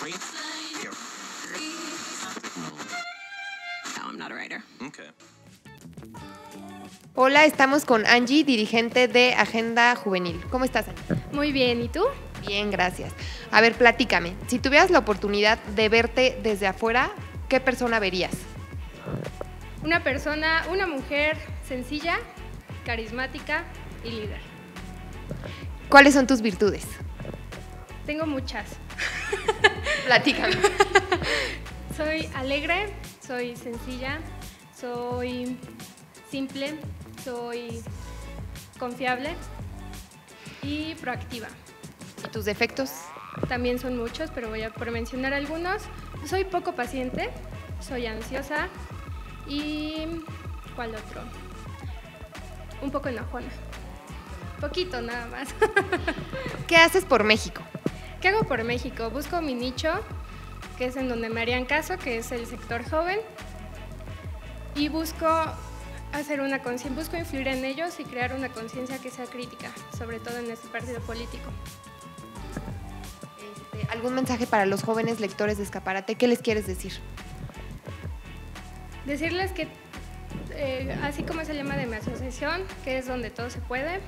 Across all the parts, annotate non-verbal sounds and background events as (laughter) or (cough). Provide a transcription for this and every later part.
No, I'm not a writer. Okay. Hola, estamos con Angie, dirigente de Agenda Juvenil. ¿Cómo estás, Angie? Muy bien, ¿y tú? Bien, gracias. A ver, platícame. Si tuvieras la oportunidad de verte desde afuera, ¿qué persona verías? Una persona, una mujer sencilla, carismática y líder. ¿Cuáles son tus virtudes? Tengo muchas. (laughs) Platícame. (laughs) Soy alegre, soy sencilla, soy simple, soy confiable y proactiva. ¿Y tus defectos? También son muchos, pero voy a por mencionar algunos. Soy poco paciente, soy ansiosa y ¿cuál otro? Un poco enojona. Poquito nada más. (laughs) ¿Qué haces por México? ¿Qué hago por México? Busco mi nicho, que es en donde me harían caso, que es el sector joven. Y busco hacer una conciencia, busco influir en ellos y crear una conciencia que sea crítica, sobre todo en este partido político. Este, ¿Algún mensaje para los jóvenes lectores de Escaparate? ¿Qué les quieres decir? Decirles que, eh, así como es el lema de mi asociación, que es donde todo se puede,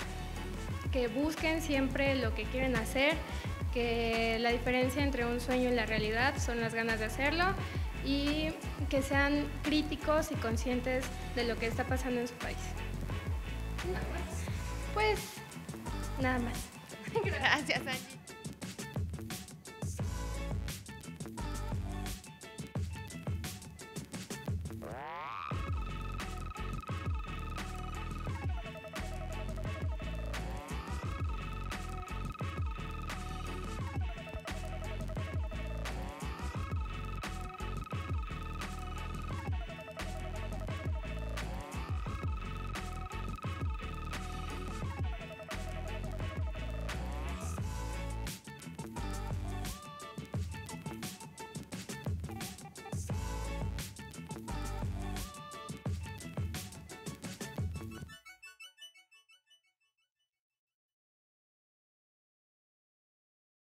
que busquen siempre lo que quieren hacer, que la diferencia entre un sueño y la realidad son las ganas de hacerlo y que sean críticos y conscientes de lo que está pasando en su país. Pues nada más. (laughs) Gracias, Angie.